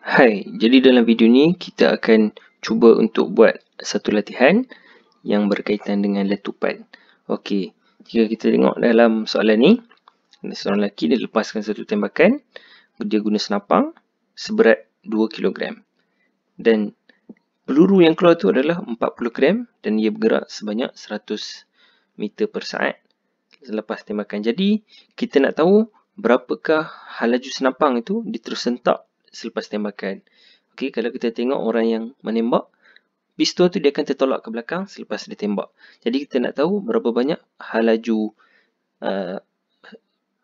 Hai, jadi dalam video ni kita akan cuba untuk buat satu latihan yang berkaitan dengan letupan. Okey, jika kita tengok dalam soalan ni, seorang lelaki dia lepaskan satu tembakan, dia guna senapang seberat 2 kg. Dan peluru yang keluar tu adalah 40 gram dan ia bergerak sebanyak 100 meter per saat selepas tembakan. Jadi, kita nak tahu berapakah halaju senapang itu diterus sentak selepas tembakan. Okey, kalau kita tengok orang yang menembak, pistol tu dia akan tertolak ke belakang selepas dia tembak. Jadi kita nak tahu berapa banyak halaju uh,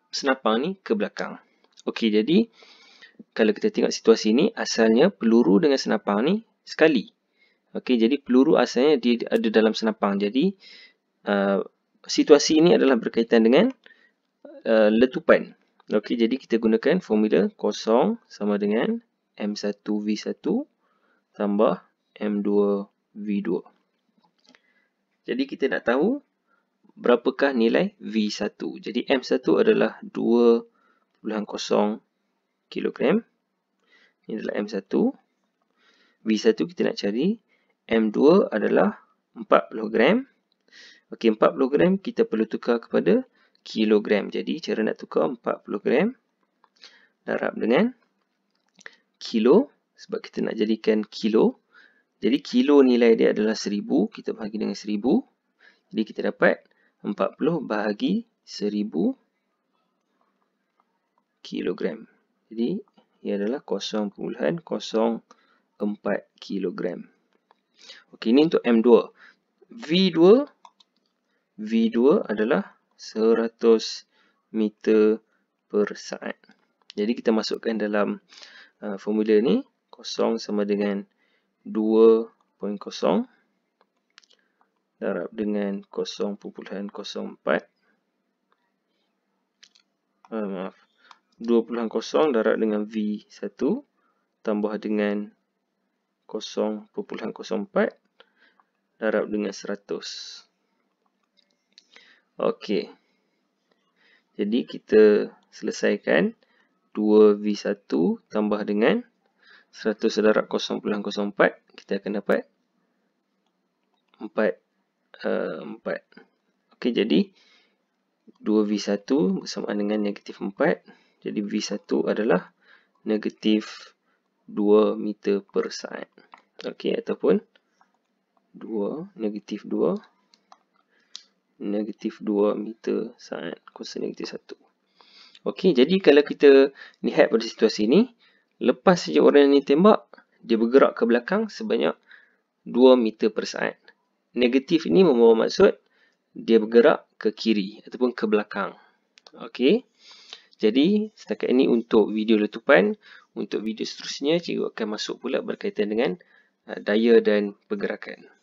senapang ni ke belakang. Okey, jadi kalau kita tengok situasi ni, asalnya peluru dengan senapang ni sekali. Okey, jadi peluru asalnya dia ada dalam senapang. Jadi uh, situasi ini adalah berkaitan dengan uh, letupan. Okey, jadi kita gunakan formula kosong sama dengan M1V1 tambah M2V2. Jadi kita nak tahu berapakah nilai V1. Jadi M1 adalah 2.0 kg. Ini adalah M1. V1 kita nak cari. M2 adalah 40 gram. Okey, 40 gram kita perlu tukar kepada kilogram. Jadi cara nak tukar 40 gram darab dengan kilo sebab kita nak jadikan kilo. Jadi kilo nilai dia adalah 1000, kita bahagi dengan 1000. Jadi kita dapat 40 bahagi 1000 kilogram. Jadi ia adalah 0.04 kilogram. Okey, ini untuk M2. V2 V2 adalah 100 meter per saat. Jadi kita masukkan dalam uh, formula ni kosong sama dengan 2.0 darab dengan 0.04 uh, maaf. 2.0 darab dengan V1 tambah dengan 0.04 darab dengan 100 Okey. Jadi kita selesaikan 2V1 tambah dengan 100 darab 0.04 kita akan dapat 4 uh, 4. Okey jadi 2V1 bersamaan dengan negatif 4. Jadi V1 adalah negatif 2 meter per saat. Okey ataupun 2 negatif 2 negatif 2 meter saat kuasa negatif 1. Okey, jadi kalau kita lihat pada situasi ini, lepas saja orang ini tembak, dia bergerak ke belakang sebanyak 2 meter per saat. Negatif ini membawa maksud dia bergerak ke kiri ataupun ke belakang. Okey. Jadi, setakat ini untuk video letupan. Untuk video seterusnya, cikgu akan masuk pula berkaitan dengan uh, daya dan pergerakan.